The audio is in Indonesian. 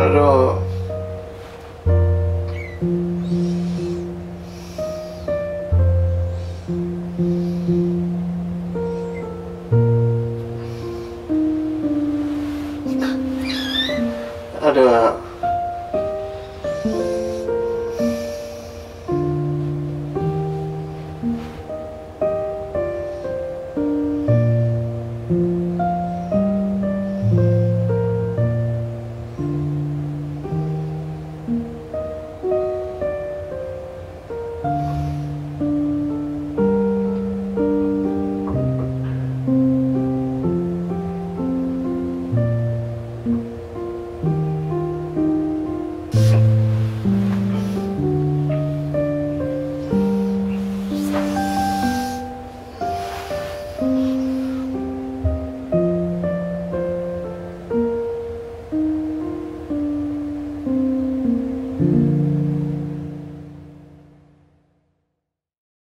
Aduh. Aduh.